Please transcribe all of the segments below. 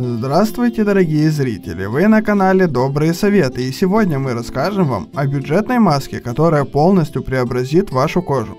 Здравствуйте, дорогие зрители! Вы на канале Добрые Советы, и сегодня мы расскажем вам о бюджетной маске, которая полностью преобразит вашу кожу.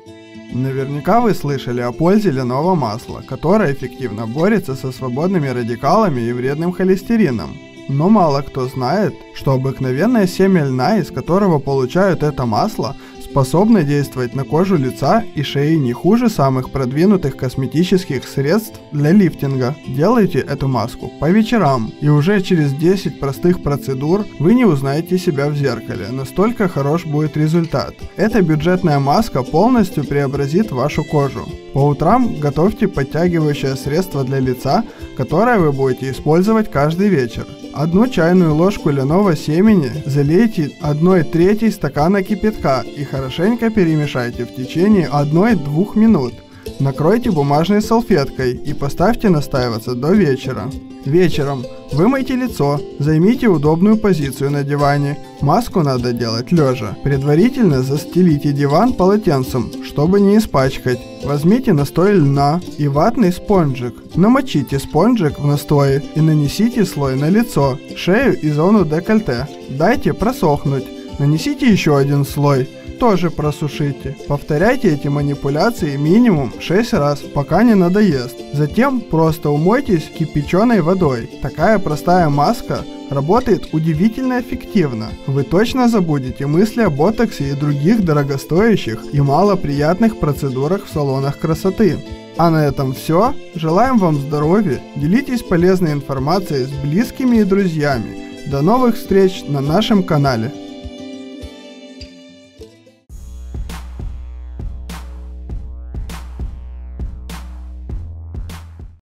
Наверняка вы слышали о пользе льняного масла, которое эффективно борется со свободными радикалами и вредным холестерином. Но мало кто знает, что обыкновенное семя льна, из которого получают это масло, способны действовать на кожу лица и шеи не хуже самых продвинутых косметических средств для лифтинга. Делайте эту маску по вечерам, и уже через 10 простых процедур вы не узнаете себя в зеркале, настолько хорош будет результат. Эта бюджетная маска полностью преобразит вашу кожу. По утрам готовьте подтягивающее средство для лица, которое вы будете использовать каждый вечер. Одну чайную ложку льняного семени залейте 1 третьей стакана кипятка и хорошенько перемешайте в течение 1-2 минут. Накройте бумажной салфеткой и поставьте настаиваться до вечера. Вечером вымойте лицо, займите удобную позицию на диване. Маску надо делать лежа. Предварительно застелите диван полотенцем, чтобы не испачкать. Возьмите настой льна и ватный спонжик. Намочите спонжик в настое и нанесите слой на лицо, шею и зону декольте. Дайте просохнуть. Нанесите еще один слой тоже просушите. Повторяйте эти манипуляции минимум 6 раз, пока не надоест. Затем просто умойтесь кипяченой водой. Такая простая маска работает удивительно эффективно. Вы точно забудете мысли о ботоксе и других дорогостоящих и малоприятных процедурах в салонах красоты. А на этом все. Желаем вам здоровья, делитесь полезной информацией с близкими и друзьями. До новых встреч на нашем канале.